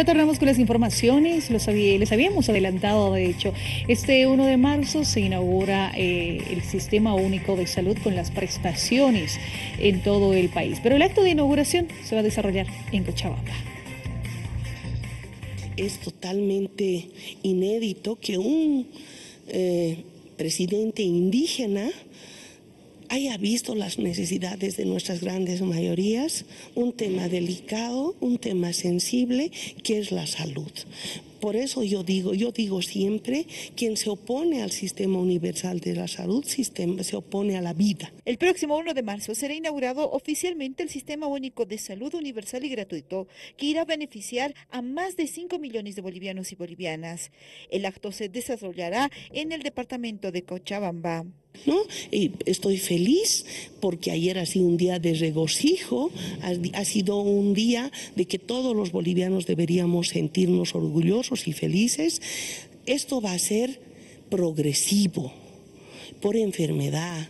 Retornamos con las informaciones, les habíamos adelantado, de hecho, este 1 de marzo se inaugura eh, el Sistema Único de Salud con las prestaciones en todo el país, pero el acto de inauguración se va a desarrollar en Cochabamba. Es totalmente inédito que un eh, presidente indígena haya visto las necesidades de nuestras grandes mayorías, un tema delicado, un tema sensible, que es la salud. Por eso yo digo, yo digo siempre, quien se opone al sistema universal de la salud sistema, se opone a la vida. El próximo 1 de marzo será inaugurado oficialmente el Sistema Único de Salud Universal y Gratuito, que irá a beneficiar a más de 5 millones de bolivianos y bolivianas. El acto se desarrollará en el departamento de Cochabamba. ¿No? Y estoy feliz porque ayer ha sido un día de regocijo, ha, sido un día de que todos los bolivianos deberíamos sentirnos orgullosos y felices. Esto va a ser progresivo por enfermedad,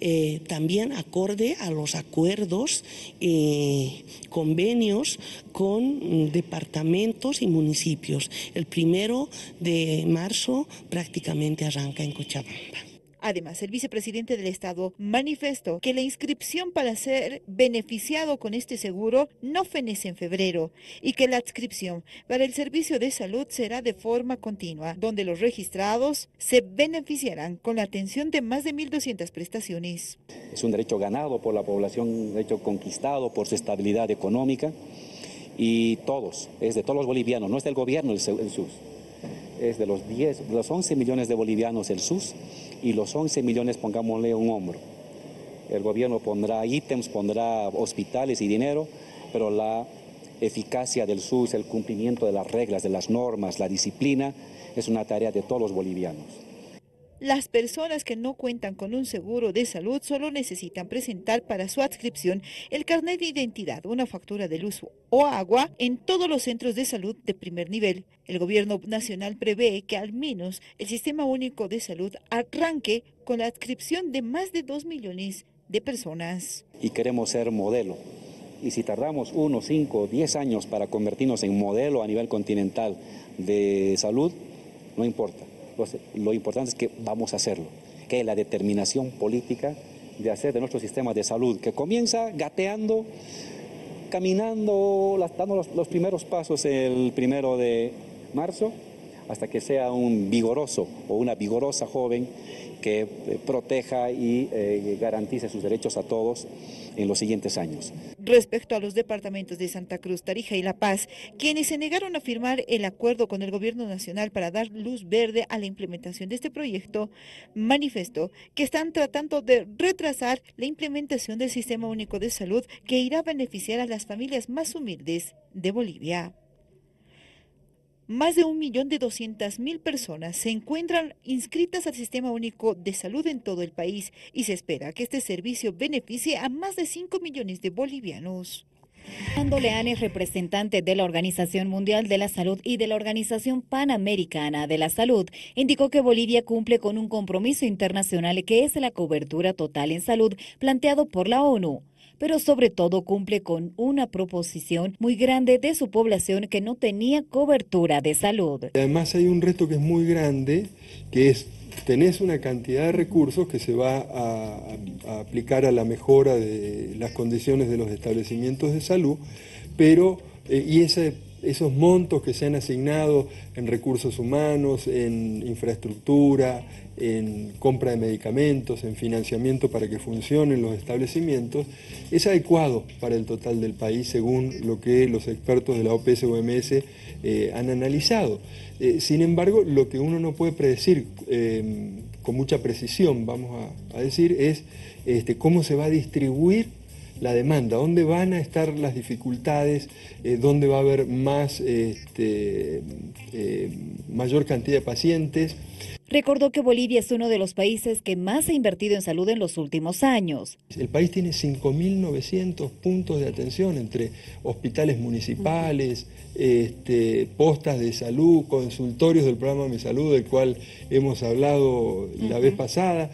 eh, también acorde a los acuerdos, eh, convenios con departamentos y municipios. El primero de marzo prácticamente arranca en Cochabamba. Además, el vicepresidente del Estado manifestó que la inscripción para ser beneficiado con este seguro no fenece en febrero y que la adscripción para el servicio de salud será de forma continua, donde los registrados se beneficiarán con la atención de más de 1.200 prestaciones. Es un derecho ganado por la población, un derecho conquistado por su estabilidad económica y todos, es de todos los bolivianos, no es del gobierno el, el SUS, es de los 10, de los 11 millones de bolivianos el SUS y los 11 millones pongámosle un hombro. El gobierno pondrá ítems, pondrá hospitales y dinero, pero la eficacia del SUS, el cumplimiento de las reglas, de las normas, la disciplina, es una tarea de todos los bolivianos. Las personas que no cuentan con un seguro de salud solo necesitan presentar para su adscripción el carnet de identidad, una factura de luz o agua en todos los centros de salud de primer nivel. El gobierno nacional prevé que al menos el Sistema Único de Salud arranque con la adscripción de más de 2 millones de personas. Y queremos ser modelo. Y si tardamos uno, cinco, diez años para convertirnos en modelo a nivel continental de salud, no importa lo importante es que vamos a hacerlo, que es la determinación política de hacer de nuestro sistema de salud, que comienza gateando, caminando, dando los, los primeros pasos el primero de marzo, hasta que sea un vigoroso o una vigorosa joven que eh, proteja y eh, garantice sus derechos a todos en los siguientes años. Respecto a los departamentos de Santa Cruz, Tarija y La Paz, quienes se negaron a firmar el acuerdo con el gobierno nacional para dar luz verde a la implementación de este proyecto, manifestó que están tratando de retrasar la implementación del Sistema Único de Salud que irá a beneficiar a las familias más humildes de Bolivia. Más de un millón de doscientas mil personas se encuentran inscritas al Sistema Único de Salud en todo el país y se espera que este servicio beneficie a más de 5 millones de bolivianos. Fernando Leán es representante de la Organización Mundial de la Salud y de la Organización Panamericana de la Salud. Indicó que Bolivia cumple con un compromiso internacional que es la cobertura total en salud planteado por la ONU pero sobre todo cumple con una proposición muy grande de su población que no tenía cobertura de salud. Además hay un reto que es muy grande, que es tenés una cantidad de recursos que se va a, aplicar a la mejora de las condiciones de los establecimientos de salud, pero eh, y ese esos montos que se han asignado en recursos humanos, en infraestructura, en compra de medicamentos, en financiamiento para que funcionen los establecimientos, es adecuado para el total del país según lo que los expertos de la OPS-OMS eh, han analizado. Eh, sin embargo, lo que uno no puede predecir eh, con mucha precisión, vamos a, a decir, es este, cómo se va a distribuir la demanda, dónde van a estar las dificultades, eh, dónde va a haber más, este, eh, mayor cantidad de pacientes. Recordó que Bolivia es uno de los países que más ha invertido en salud en los últimos años. El país tiene 5.900 puntos de atención entre hospitales municipales, este, postas de salud, consultorios del programa Mi Salud, del cual hemos hablado la vez pasada.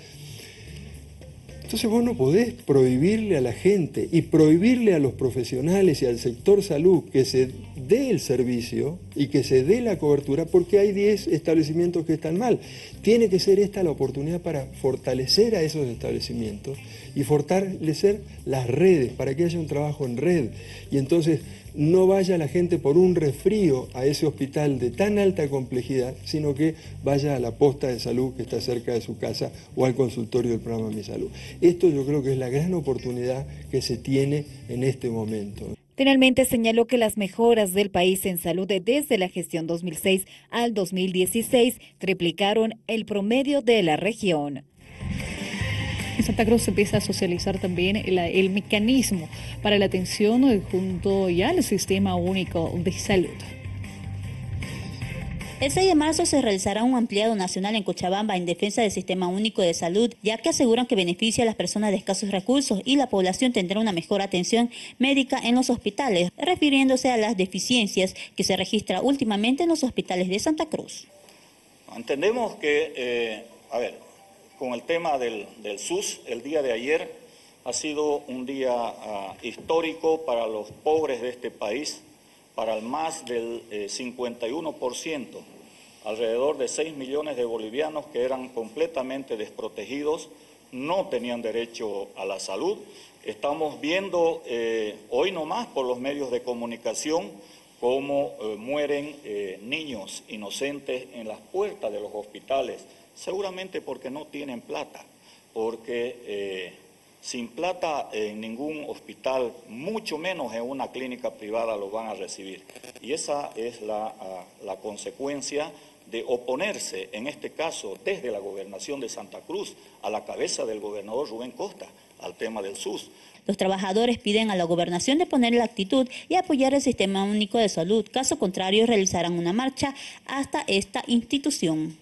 Entonces vos no podés prohibirle a la gente y prohibirle a los profesionales y al sector salud que se dé el servicio y que se dé la cobertura porque hay 10 establecimientos que están mal. Tiene que ser esta la oportunidad para fortalecer a esos establecimientos y fortalecer las redes para que haya un trabajo en red. Y entonces no vaya la gente por un resfrío a ese hospital de tan alta complejidad, sino que vaya a la posta de salud que está cerca de su casa o al consultorio del programa Mi Salud. Esto yo creo que es la gran oportunidad que se tiene en este momento. Finalmente señaló que las mejoras del país en salud desde la gestión 2006 al 2016 triplicaron el promedio de la región. En Santa Cruz se empieza a socializar también el, mecanismo para la atención junto ya al Sistema Único de Salud. El 6 de marzo se realizará un ampliado nacional en Cochabamba en defensa del Sistema Único de Salud, ya que aseguran que beneficia a las personas de escasos recursos y la población tendrá una mejor atención médica en los hospitales, refiriéndose a las deficiencias que se registra últimamente en los hospitales de Santa Cruz. Entendemos que, eh, a ver, con el tema del, SUS. El día de ayer ha sido un día ah, histórico para los pobres de este país, para el más del 51%, eh, alrededor de 6 millones de bolivianos que eran completamente desprotegidos, no tenían derecho a la salud. Estamos viendo eh, hoy nomás por los medios de comunicación cómo eh, mueren niños inocentes en las puertas de los hospitales Seguramente porque no tienen plata, porque eh, sin plata en ningún hospital, mucho menos en una clínica privada, lo van a recibir. Y esa es la, ah, la consecuencia de oponerse, en este caso desde la gobernación de Santa Cruz, a la cabeza del gobernador Rubén Costa, al tema del SUS. Los trabajadores piden a la gobernación de poner la actitud y apoyar el Sistema Único de Salud. Caso contrario, realizarán una marcha hasta esta institución.